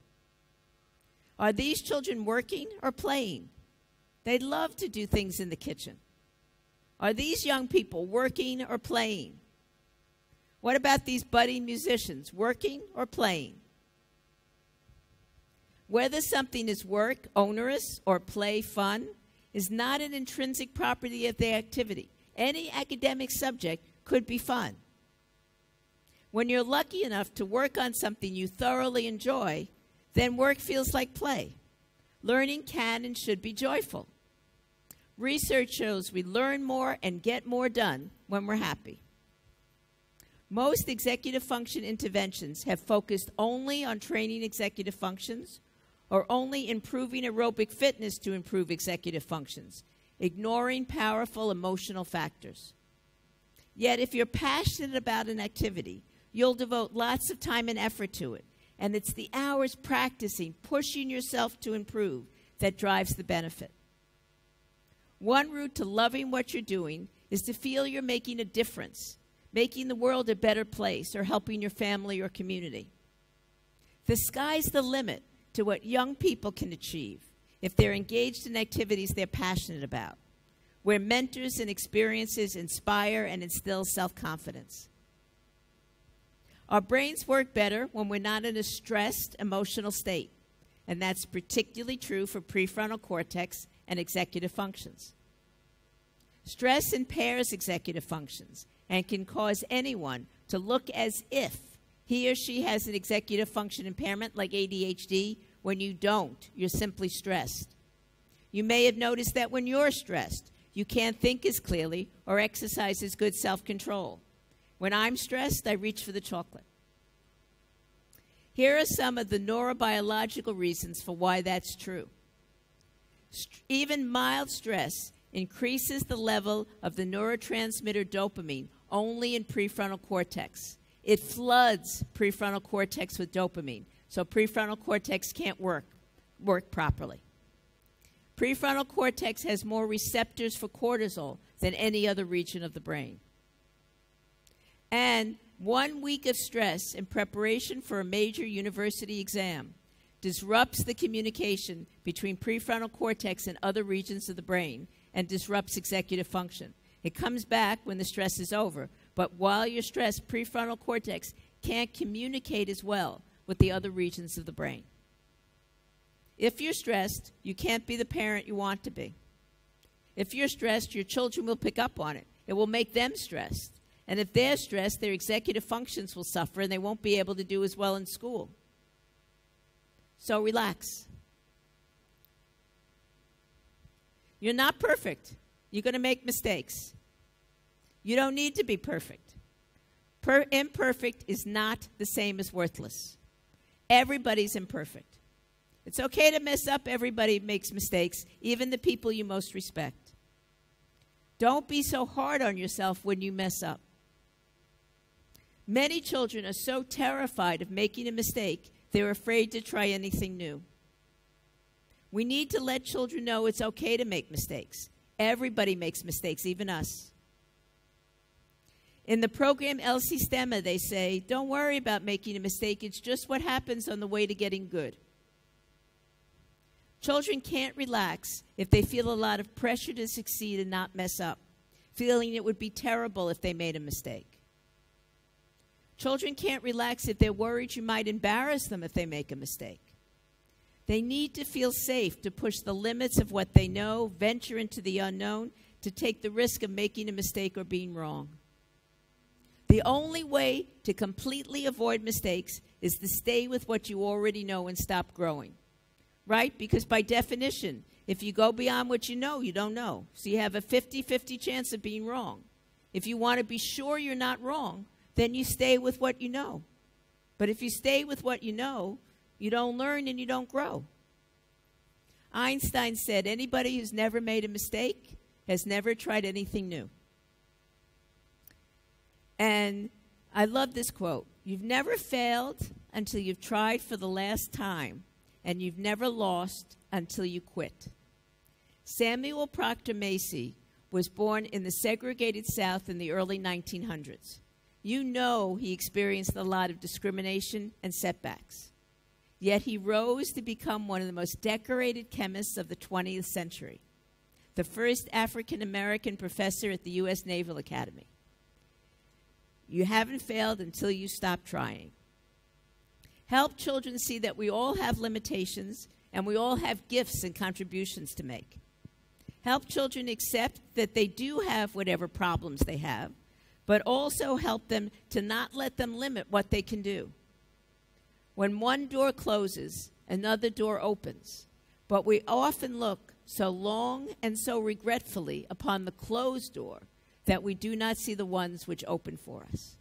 Are these children working or playing? They'd love to do things in the kitchen. Are these young people working or playing? What about these budding musicians, working or playing? Whether something is work, onerous, or play, fun, is not an intrinsic property of the activity. Any academic subject could be fun. When you're lucky enough to work on something you thoroughly enjoy, then work feels like play. Learning can and should be joyful. Research shows we learn more and get more done when we're happy. Most executive function interventions have focused only on training executive functions or only improving aerobic fitness to improve executive functions, ignoring powerful emotional factors. Yet, if you're passionate about an activity, you'll devote lots of time and effort to it. And it's the hours practicing, pushing yourself to improve, that drives the benefit. One route to loving what you're doing is to feel you're making a difference, making the world a better place, or helping your family or community. The sky's the limit to what young people can achieve if they're engaged in activities they're passionate about, where mentors and experiences inspire and instill self confidence. Our brains work better when we're not in a stressed emotional state, and that's particularly true for prefrontal cortex and executive functions. Stress impairs executive functions and can cause anyone to look as if he or she has an executive function impairment like ADHD when you don't. You're simply stressed. You may have noticed that when you're stressed, you can't think as clearly or exercise as good self control. When I'm stressed, I reach for the chocolate. Here are some of the neurobiological reasons for why that's true. St- even mild stress increases the level of the neurotransmitter dopamine only in prefrontal cortex. It floods prefrontal cortex with dopamine, so prefrontal cortex can't work work properly. Prefrontal cortex has more receptors for cortisol than any other region of the brain. And one week of stress in preparation for a major university exam disrupts the communication between prefrontal cortex and other regions of the brain and disrupts executive function. It comes back when the stress is over, but while you're stressed, prefrontal cortex can't communicate as well with the other regions of the brain. If you're stressed, you can't be the parent you want to be. If you're stressed, your children will pick up on it. It will make them stressed. And if they're stressed, their executive functions will suffer and they won't be able to do as well in school. So relax. You're not perfect. You're going to make mistakes. You don't need to be perfect. Per- imperfect is not the same as worthless. Everybody's imperfect. It's okay to mess up. Everybody makes mistakes, even the people you most respect. Don't be so hard on yourself when you mess up. Many children are so terrified of making a mistake, they're afraid to try anything new. We need to let children know it's okay to make mistakes. Everybody makes mistakes, even us. In the program El Sistema, they say, don't worry about making a mistake, it's just what happens on the way to getting good. Children can't relax if they feel a lot of pressure to succeed and not mess up, feeling it would be terrible if they made a mistake. Children can't relax if they're worried you might embarrass them if they make a mistake. They need to feel safe to push the limits of what they know, venture into the unknown, to take the risk of making a mistake or being wrong. The only way to completely avoid mistakes is to stay with what you already know and stop growing. Right? Because by definition, if you go beyond what you know, you don't know. So you have a 50 50 chance of being wrong. If you want to be sure you're not wrong, then you stay with what you know. But if you stay with what you know, you don't learn and you don't grow. Einstein said anybody who's never made a mistake has never tried anything new. And I love this quote You've never failed until you've tried for the last time, and you've never lost until you quit. Samuel Proctor Massie was born in the segregated South in the early 1900s. You know he experienced a lot of discrimination and setbacks. Yet he rose to become one of the most decorated chemists of the 20th century, the first African American professor at the U.S. Naval Academy. You haven't failed until you stop trying. Help children see that we all have limitations and we all have gifts and contributions to make. Help children accept that they do have whatever problems they have, but also help them to not let them limit what they can do. When one door closes, another door opens. But we often look so long and so regretfully upon the closed door that we do not see the ones which open for us.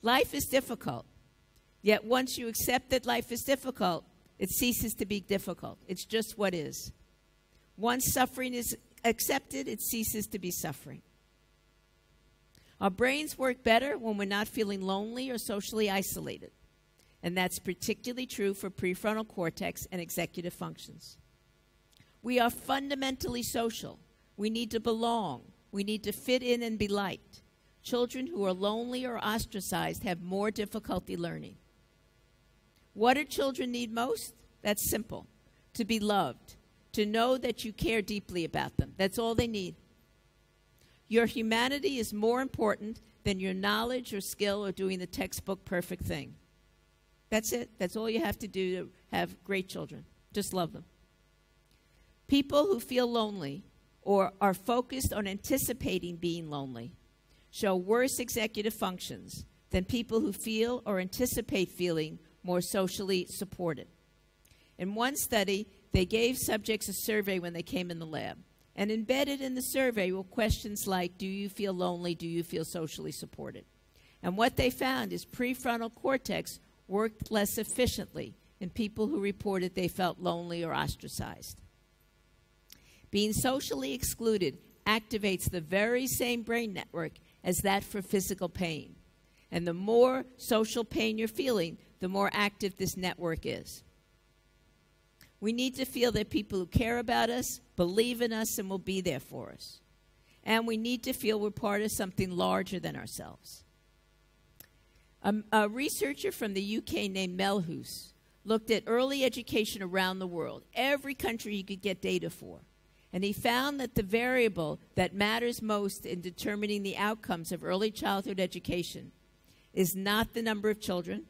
Life is difficult. Yet once you accept that life is difficult, it ceases to be difficult. It's just what is. Once suffering is accepted, it ceases to be suffering. Our brains work better when we're not feeling lonely or socially isolated. And that's particularly true for prefrontal cortex and executive functions. We are fundamentally social. We need to belong. We need to fit in and be liked. Children who are lonely or ostracized have more difficulty learning. What do children need most? That's simple to be loved, to know that you care deeply about them. That's all they need. Your humanity is more important than your knowledge or skill or doing the textbook perfect thing. That's it. That's all you have to do to have great children. Just love them. People who feel lonely or are focused on anticipating being lonely show worse executive functions than people who feel or anticipate feeling more socially supported. In one study, they gave subjects a survey when they came in the lab. And embedded in the survey were questions like Do you feel lonely? Do you feel socially supported? And what they found is prefrontal cortex worked less efficiently in people who reported they felt lonely or ostracized. Being socially excluded activates the very same brain network as that for physical pain. And the more social pain you're feeling, the more active this network is. We need to feel that people who care about us believe in us and will be there for us. And we need to feel we're part of something larger than ourselves. A, a researcher from the UK named Melhuish looked at early education around the world, every country he could get data for. And he found that the variable that matters most in determining the outcomes of early childhood education is not the number of children,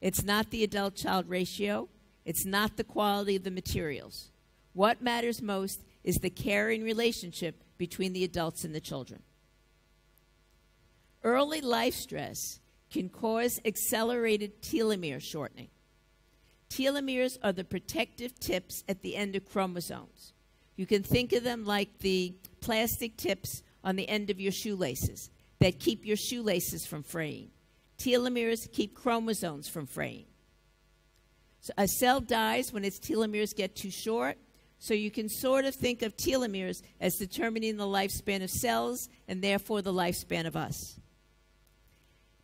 it's not the adult child ratio, it's not the quality of the materials. What matters most is the caring relationship between the adults and the children. Early life stress can cause accelerated telomere shortening. Telomeres are the protective tips at the end of chromosomes. You can think of them like the plastic tips on the end of your shoelaces that keep your shoelaces from fraying. Telomeres keep chromosomes from fraying. So a cell dies when its telomeres get too short. So you can sort of think of telomeres as determining the lifespan of cells and therefore the lifespan of us.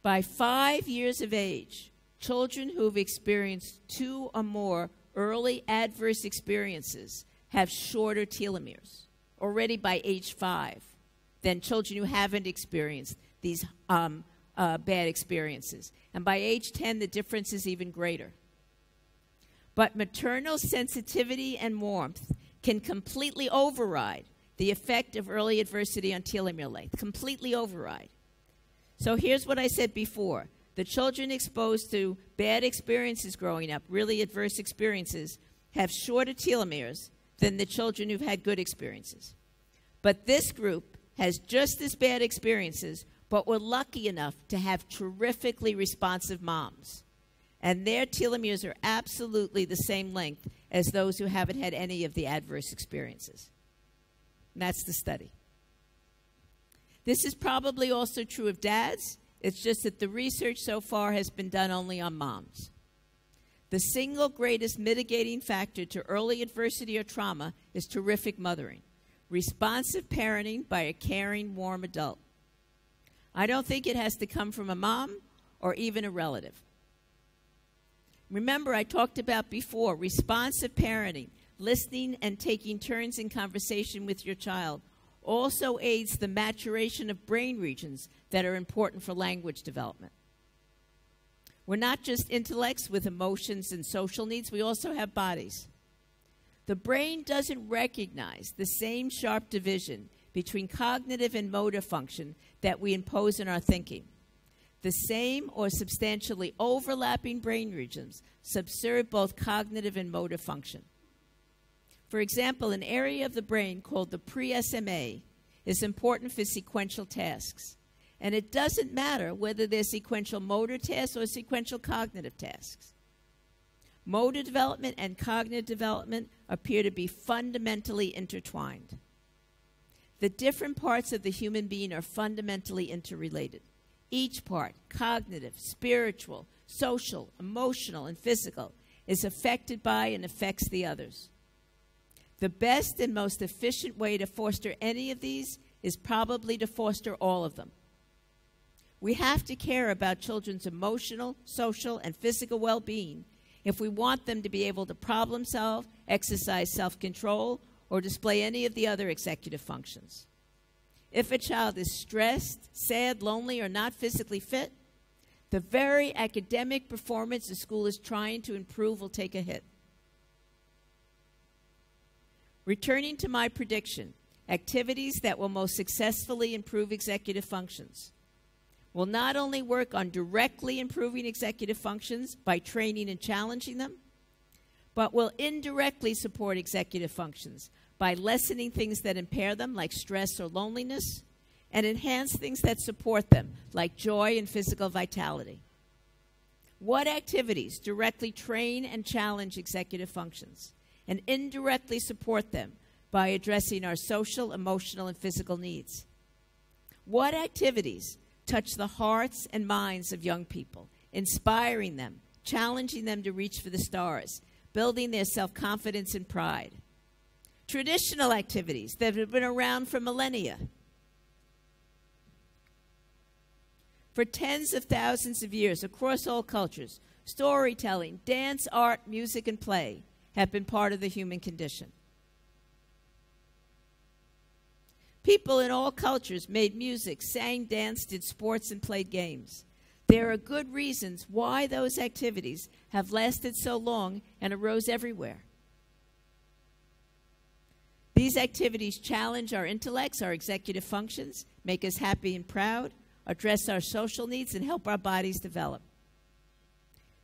By five years of age, children who've experienced two or more early adverse experiences have shorter telomeres already by age five than children who haven't experienced these um, uh, bad experiences. And by age 10, the difference is even greater. But maternal sensitivity and warmth can completely override the effect of early adversity on telomere length, completely override. So here's what I said before the children exposed to bad experiences growing up, really adverse experiences, have shorter telomeres than the children who've had good experiences. But this group has just as bad experiences, but were lucky enough to have terrifically responsive moms and their telomeres are absolutely the same length as those who haven't had any of the adverse experiences. And that's the study. This is probably also true of dads. It's just that the research so far has been done only on moms. The single greatest mitigating factor to early adversity or trauma is terrific mothering, responsive parenting by a caring, warm adult. I don't think it has to come from a mom or even a relative. Remember, I talked about before responsive parenting, listening and taking turns in conversation with your child also aids the maturation of brain regions that are important for language development. We're not just intellects with emotions and social needs, we also have bodies. The brain doesn't recognize the same sharp division between cognitive and motor function that we impose in our thinking the same or substantially overlapping brain regions subserve both cognitive and motor function. For example, an area of the brain called the pre SMA is important for sequential tasks. And it doesn't matter whether they're sequential motor tasks or sequential cognitive tasks. Motor development and cognitive development appear to be fundamentally intertwined. The different parts of the human being are fundamentally interrelated each part cognitive, spiritual, social, emotional, and physical is affected by and affects the others. The best and most efficient way to foster any of these is probably to foster all of them. We have to care about children's emotional, social, and physical well being if we want them to be able to problem solve, exercise self control, or display any of the other executive functions. If a child is stressed, sad, lonely, or not physically fit, the very academic performance the school is trying to improve will take a hit. Returning to my prediction, activities that will most successfully improve executive functions will not only work on directly improving executive functions by training and challenging them, but will indirectly support executive functions by lessening things that impair them, like stress or loneliness, and enhance things that support them, like joy and physical vitality. What activities directly train and challenge executive functions and indirectly support them by addressing our social, emotional, and physical needs? What activities touch the hearts and minds of young people, inspiring them, challenging them to reach for the stars, building their self confidence and pride? Traditional activities that have been around for millennia for tens of thousands of years across all cultures, storytelling, dance, art, music, and play have been part of the human condition. People in all cultures made music, sang, danced, did sports, and played games. There are good reasons why those activities have lasted so long and arose everywhere. These activities challenge our intellects, our executive functions, make us happy and proud, address our social needs, and help our bodies develop.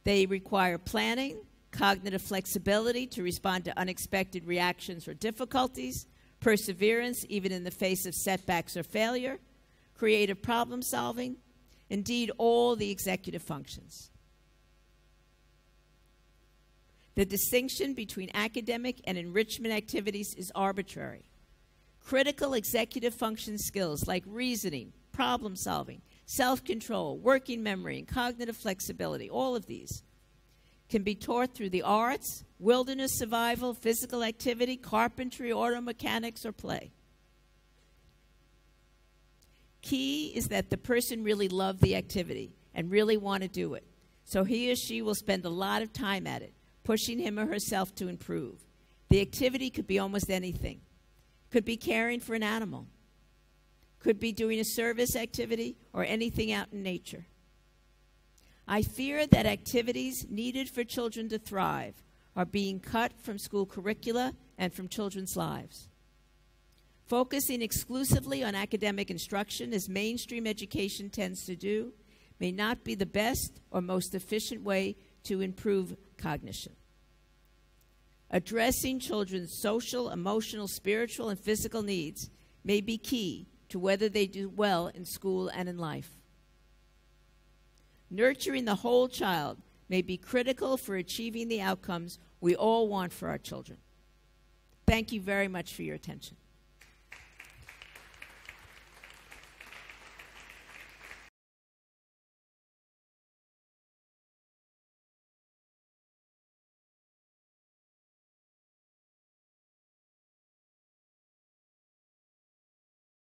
They require planning, cognitive flexibility to respond to unexpected reactions or difficulties, perseverance even in the face of setbacks or failure, creative problem solving, indeed, all the executive functions. The distinction between academic and enrichment activities is arbitrary. Critical executive function skills like reasoning, problem solving, self control, working memory, and cognitive flexibility, all of these can be taught through the arts, wilderness survival, physical activity, carpentry, auto mechanics, or play. Key is that the person really love the activity and really want to do it. So he or she will spend a lot of time at it, pushing him or herself to improve. The activity could be almost anything. Could be caring for an animal, could be doing a service activity or anything out in nature. I fear that activities needed for children to thrive are being cut from school curricula and from children's lives. Focusing exclusively on academic instruction, as mainstream education tends to do, may not be the best or most efficient way to improve cognition. Addressing children's social, emotional, spiritual, and physical needs may be key to whether they do well in school and in life. Nurturing the whole child may be critical for achieving the outcomes we all want for our children. Thank you very much for your attention.